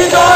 She's